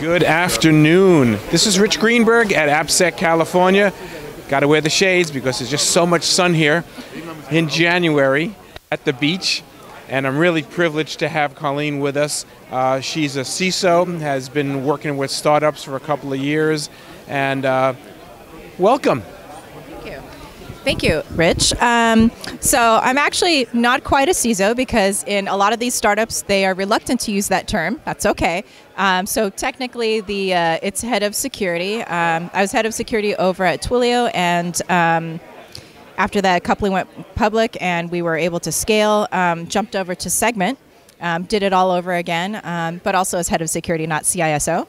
Good afternoon. This is Rich Greenberg at AppSec, California. Got to wear the shades because there's just so much sun here in January at the beach. And I'm really privileged to have Colleen with us. Uh, she's a CISO, has been working with startups for a couple of years. And uh, welcome. Thank you, Rich. Um, so I'm actually not quite a CISO because in a lot of these startups they are reluctant to use that term. That's okay. Um, so technically, the uh, it's head of security. Um, I was head of security over at Twilio, and um, after that, Coupling went public, and we were able to scale. Um, jumped over to Segment, um, did it all over again, but also as head of security, not CISO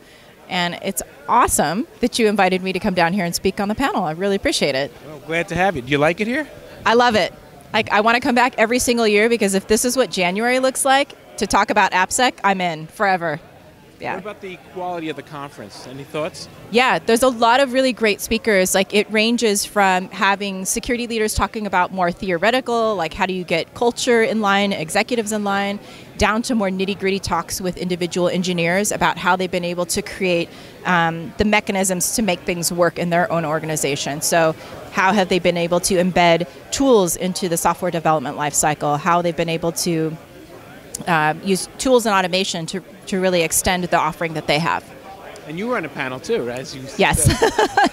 and it's awesome that you invited me to come down here and speak on the panel. I really appreciate it. Well, glad to have you. Do you like it here? I love it. Like I want to come back every single year because if this is what January looks like to talk about AppSec, I'm in forever. Yeah. What about the quality of the conference? Any thoughts? Yeah, there's a lot of really great speakers. Like it ranges from having security leaders talking about more theoretical, like how do you get culture in line, executives in line, down to more nitty gritty talks with individual engineers about how they've been able to create um, the mechanisms to make things work in their own organization. So, how have they been able to embed tools into the software development lifecycle? How they've been able to uh, use tools and automation to, to really extend the offering that they have. And you were on a panel too, right? yes.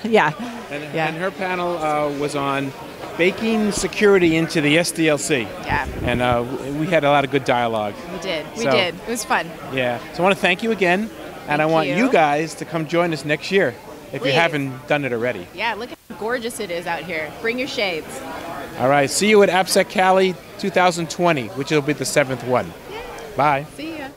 yeah. And, yeah. and her panel uh, was on baking security into the SDLC. Yeah. And uh, we had a lot of good dialogue. We did. We did. It was fun. Yeah. So I want to thank you again. Thank and I want you. you guys to come join us next year if Please. you haven't done it already. Yeah, look how gorgeous it is out here. Bring your shades. All right. See you at AppSec Cali 2020, which will be the seventh one. Bye. See ya.